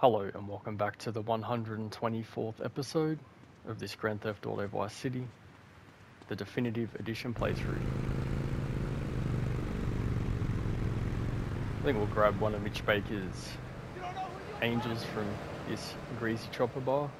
Hello and welcome back to the 124th episode of this Grand Theft Auto Vice City, the definitive edition playthrough. I think we'll grab one of Mitch Baker's angels from this greasy chopper bar.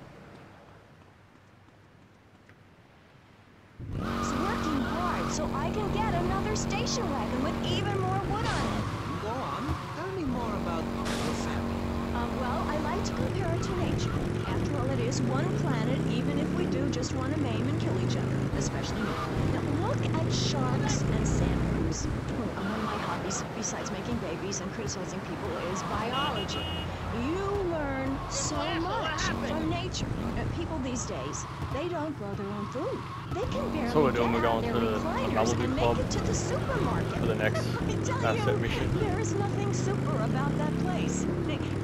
Working hard so I can get another station wagon with even more wood on it. Go on. Tell me more about your family. Uh, well, I like to compare it to nature. After all, it is one planet, even if we do just want to maim and kill each other, especially me. Now, look at sharks and sandworms. Well, one of my hobbies, besides making babies and criticizing people, is biology. You learn so much from nature. People these days, they don't grow their own food. They can barely So we're doing- get we're out going of to their the recliners Malibu and Club make it to the supermarket. for the next I tell asset you, mission. There is nothing super about that place.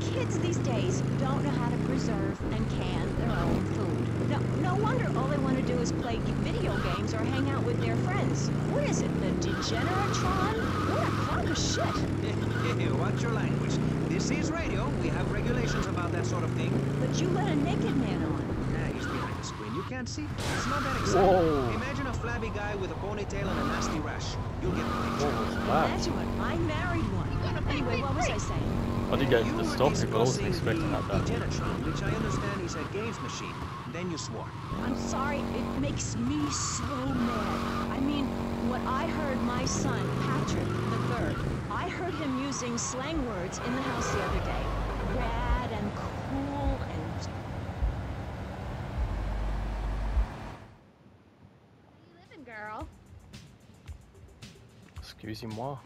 Kids these days don't know how to preserve and can their own food. No, no wonder all they want to do is play video games or hang out with their friends. What is it, the Degeneratron? What a crock of shit. Hey, watch your language. This is radio. We have regulations about that sort of thing. But you let a naked man on. Yeah, he's behind the screen. You can't see. It's not that exciting. Whoa. Imagine a flabby guy with a ponytail and a nasty rash. You'll get the picture. What? Imagine what I married one. Anyway, what was I saying? I did go You for the were stop, but I wasn't discussing expecting the that. that. Degenatron, which I understand is a games machine. Then you swore. I'm sorry, it makes me so mad. I mean, what I heard my son, Patrick the third, I heard him using slang words in the house the other day. Rad and cool and you living, girl? Excusez-moi.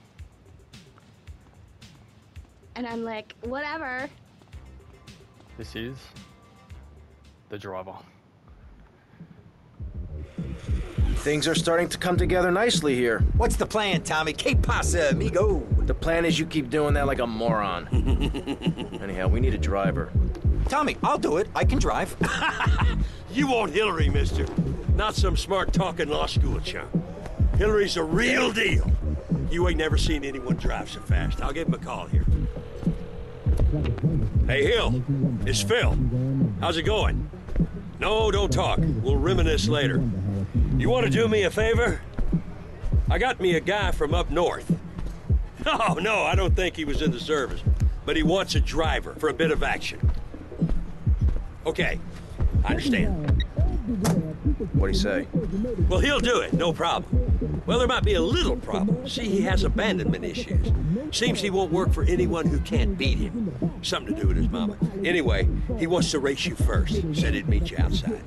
And I'm like, whatever. This is the driver. Things are starting to come together nicely here. What's the plan, Tommy? Que pasa, amigo? The plan is you keep doing that like a moron. Anyhow, we need a driver. Tommy, I'll do it. I can drive. You want Hilary, mister. Not some smart talking law school chump. Hilary's a real deal. You ain't never seen anyone drive so fast. I'll give him a call here. Hey, Hill. It's Phil. How's it going? No, don't talk. We'll reminisce later. You want to do me a favor? I got me a guy from up north. No, oh, no, I don't think he was in the service. But he wants a driver for a bit of action. Okay, I understand. What'd he say? Well, he'll do it, no problem. Well, there might be a little problem. See, he has abandonment issues. Seems he won't work for anyone who can't beat him. Something to do with his mama. Anyway, he wants to race you first. Said he'd meet you outside.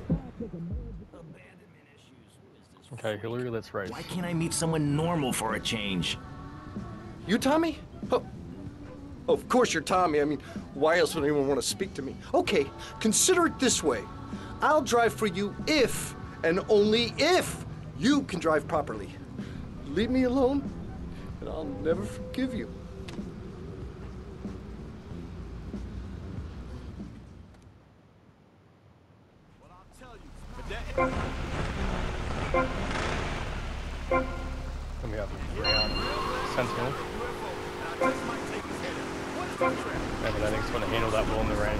Okay, Hilary, let's race. Why can't I meet someone normal for a change? You Tommy? Oh, of course you're Tommy. I mean, why else would anyone want to speak to me? Okay, consider it this way. I'll drive for you if, and only if, you can drive properly. Leave me alone, and I'll never forgive you. Then we have Brown Sentinel. Maybe that thing's going to handle that well in the rain.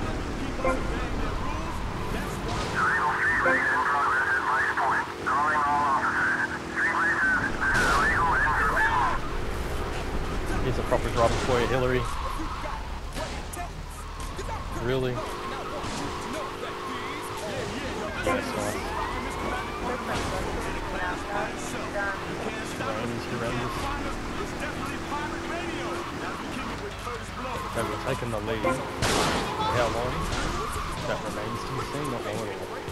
He's a proper driver for you, Hilary. Really? Okay, we're taking the lead. How long? That remains to be seen, not long at all.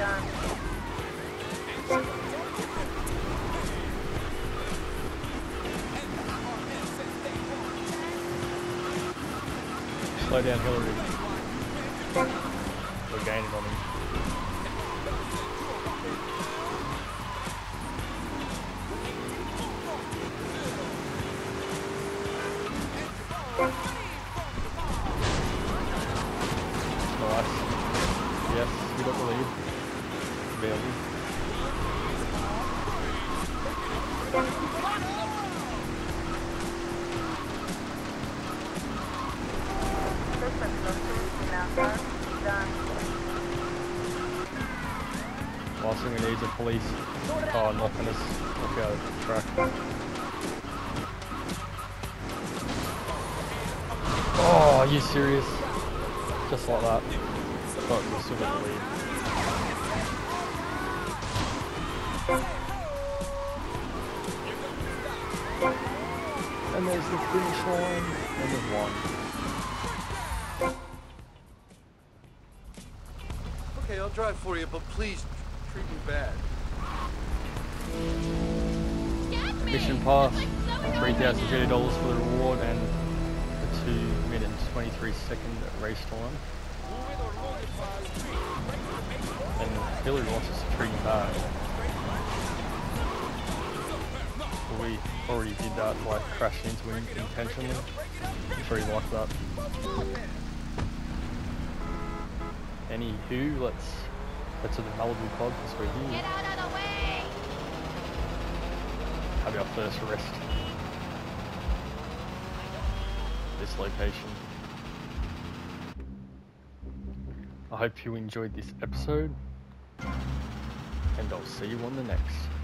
Slow down, Hilary. We're gaining on him. Thank Is a police car knocking us out the track. Oh, are you serious? Just like that. But we're still got the lead. And there's the finish line, and we've won. Okay, I'll drive for you, but please treat me bad. Mission pass, $3,000 for the reward, and a 2 minute and 23 second race time. And Billy wants us to treat him bad. But we already did that by crashing into him intentionally. I'm sure he liked that. Anywho, let's head to the Malibu pod because we're here. Get out of the way! have our first rest. This location. I hope you enjoyed this episode, and I'll see you on the next.